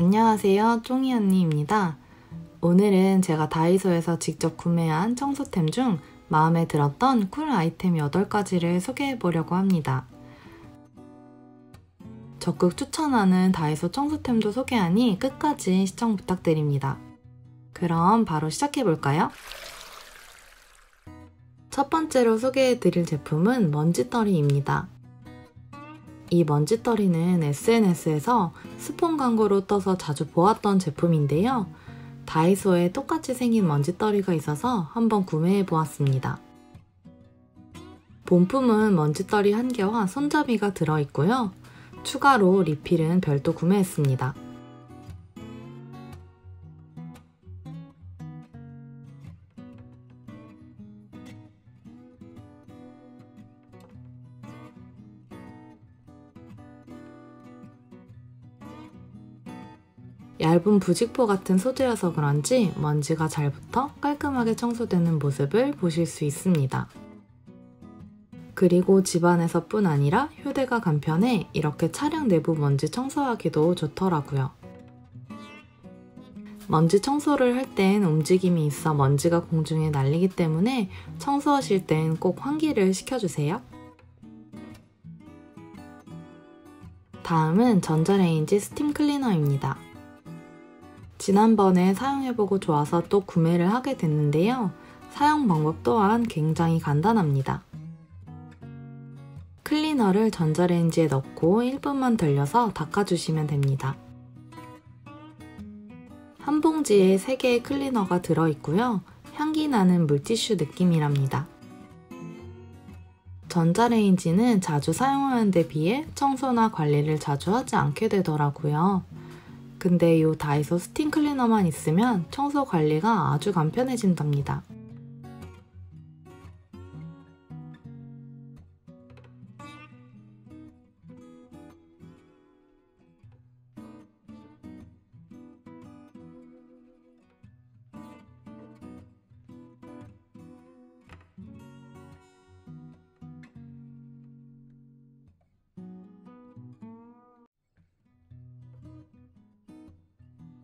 안녕하세요. 쫑이 언니입니다. 오늘은 제가 다이소에서 직접 구매한 청소템 중 마음에 들었던 꿀 아이템 8가지를 소개해 보려고 합니다. 적극 추천하는 다이소 청소템도 소개하니 끝까지 시청 부탁드립니다. 그럼 바로 시작해 볼까요? 첫 번째로 소개해 드릴 제품은 먼지떨이입니다. 이 먼지떨이는 SNS에서 스폰 광고로 떠서 자주 보았던 제품인데요. 다이소에 똑같이 생긴 먼지떨이가 있어서 한번 구매해 보았습니다. 본품은 먼지떨이 한 개와 손잡이가 들어있고요. 추가로 리필은 별도 구매했습니다. 얇은 부직포 같은 소재여서 그런지 먼지가 잘 붙어 깔끔하게 청소되는 모습을 보실 수 있습니다. 그리고 집안에서 뿐 아니라 휴대가 간편해 이렇게 차량 내부 먼지 청소하기도 좋더라고요. 먼지 청소를 할 땐 움직임이 있어 먼지가 공중에 날리기 때문에 청소하실 땐 꼭 환기를 시켜주세요. 다음은 전자레인지 스팀 클리너입니다. 지난번에 사용해보고 좋아서 또 구매를 하게 됐는데요. 사용 방법 또한 굉장히 간단합니다. 클리너를 전자레인지에 넣고 1분만 돌려서 닦아주시면 됩니다. 한 봉지에 3개의 클리너가 들어있고요. 향기 나는 물티슈 느낌이랍니다. 전자레인지는 자주 사용하는 데 비해 청소나 관리를 자주 하지 않게 되더라고요. 근데 이 다이소 스팀 클리너만 있으면 청소 관리가 아주 간편해진답니다.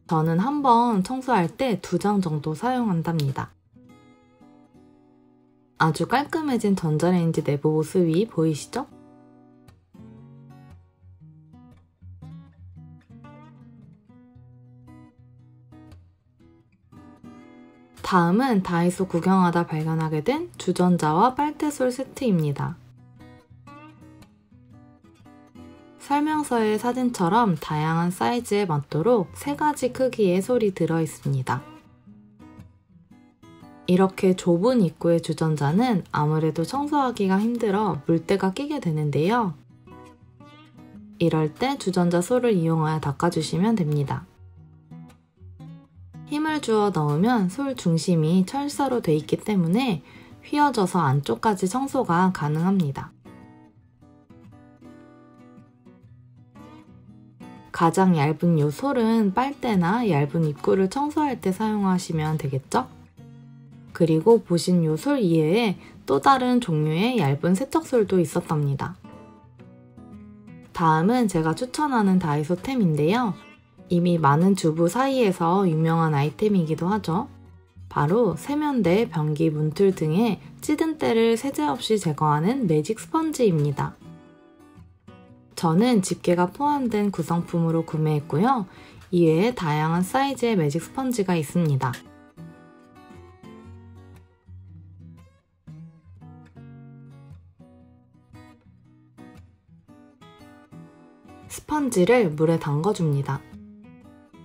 저는 한 번 청소할 때 두 장 정도 사용한답니다. 아주 깔끔해진 전자레인지 내부 모습이 보이시죠? 다음은 다이소 구경하다 발견하게 된 주전자와 빨대솔 세트입니다. 설명서의 사진처럼 다양한 사이즈에 맞도록 세 가지 크기의 솔이 들어있습니다. 이렇게 좁은 입구의 주전자는 아무래도 청소하기가 힘들어 물때가 끼게 되는데요. 이럴 때 주전자 솔을 이용하여 닦아주시면 됩니다. 힘을 주어 넣으면 솔 중심이 철사로 돼 있기 때문에 휘어져서 안쪽까지 청소가 가능합니다. 가장 얇은 요 솔은 빨대나 얇은 입구를 청소할 때 사용하시면 되겠죠? 그리고 보신 요 솔 이외에 또 다른 종류의 얇은 세척솔도 있었답니다. 다음은 제가 추천하는 다이소템인데요. 이미 많은 주부 사이에서 유명한 아이템이기도 하죠. 바로 세면대, 변기, 문틀 등의 찌든 때를 세제 없이 제거하는 매직 스펀지입니다. 저는 집게가 포함된 구성품으로 구매했고요. 이외에 다양한 사이즈의 매직 스펀지가 있습니다. 스펀지를 물에 담궈줍니다.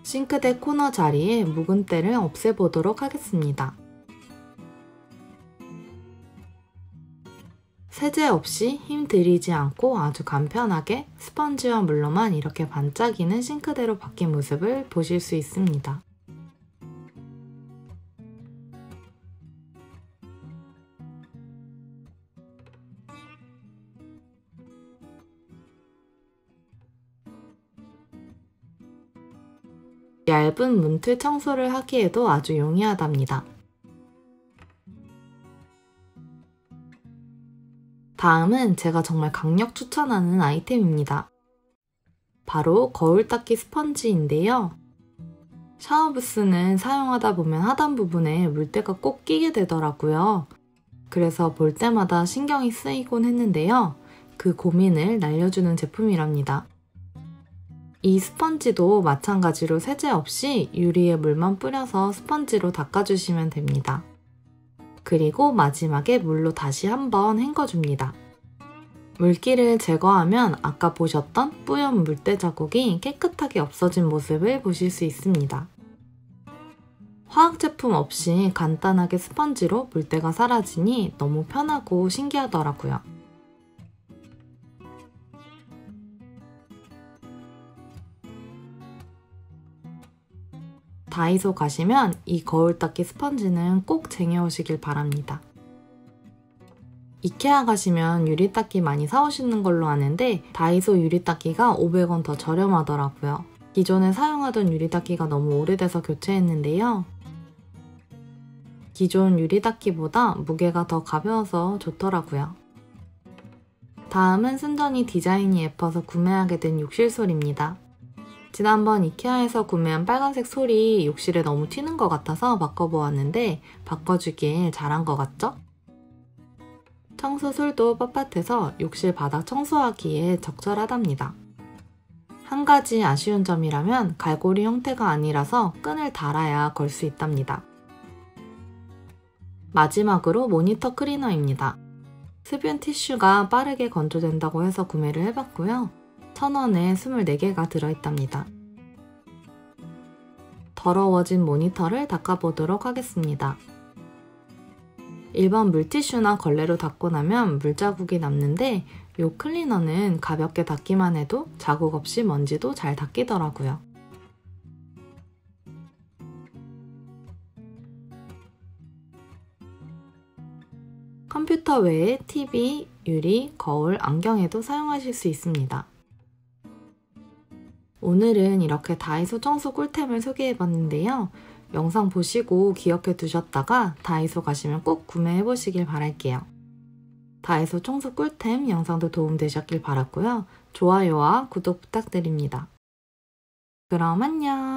싱크대 코너 자리에 묵은 때를 없애보도록 하겠습니다. 세제 없이 힘 들이지 않고 아주 간편하게 스펀지와 물로만 이렇게 반짝이는 싱크대로 바뀐 모습을 보실 수 있습니다. 얇은 문틀 청소를 하기에도 아주 용이하답니다. 다음은 제가 정말 강력 추천하는 아이템입니다. 바로 거울 닦기 스펀지인데요. 샤워부스는 사용하다 보면 하단 부분에 물때가 꼭 끼게 되더라고요. 그래서 볼 때마다 신경이 쓰이곤 했는데요. 그 고민을 날려주는 제품이랍니다. 이 스펀지도 마찬가지로 세제 없이 유리에 물만 뿌려서 스펀지로 닦아주시면 됩니다. 그리고 마지막에 물로 다시 한번 헹궈줍니다. 물기를 제거하면 아까 보셨던 뿌연 물때 자국이 깨끗하게 없어진 모습을 보실 수 있습니다. 화학 제품 없이 간단하게 스펀지로 물때가 사라지니 너무 편하고 신기하더라고요. 다이소 가시면 이 거울 닦기 스펀지는 꼭 쟁여오시길 바랍니다. 이케아 가시면 유리 닦기 많이 사오시는 걸로 아는데 다이소 유리 닦기가 500원 더 저렴하더라고요. 기존에 사용하던 유리 닦기가 너무 오래돼서 교체했는데요. 기존 유리 닦기보다 무게가 더 가벼워서 좋더라고요. 다음은 순전히 디자인이 예뻐서 구매하게 된 욕실솔입니다. 지난번 이케아에서 구매한 빨간색 솔이 욕실에 너무 튀는 것 같아서 바꿔보았는데 바꿔주길 잘한 것 같죠? 청소술도 뻣뻣해서 욕실 바닥 청소하기에 적절하답니다. 한 가지 아쉬운 점이라면 갈고리 형태가 아니라서 끈을 달아야 걸 수 있답니다. 마지막으로 모니터 클리너입니다. 습윤 티슈가 빠르게 건조된다고 해서 구매를 해봤고요. 1000원에 24개가 들어있답니다. 더러워진 모니터를 닦아보도록 하겠습니다. 일반 물티슈나 걸레로 닦고 나면 물자국이 남는데 이 클리너는 가볍게 닦기만 해도 자국 없이 먼지도 잘 닦이더라고요. 컴퓨터 외에 TV, 유리, 거울, 안경에도 사용하실 수 있습니다. 오늘은 이렇게 다이소 청소 꿀템을 소개해봤는데요. 영상 보시고 기억해 두셨다가 다이소 가시면 꼭 구매해 보시길 바랄게요. 다이소 청소 꿀템 영상도 도움되셨길 바랐고요. 좋아요와 구독 부탁드립니다. 그럼 안녕!